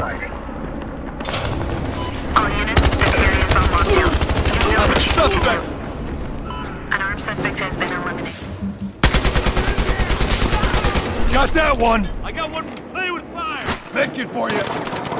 Exciting. Got that one! I got one play with fire! Medkit for you!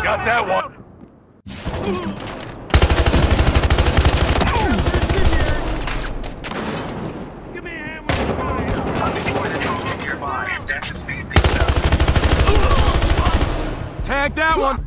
speed things up. Tag that one!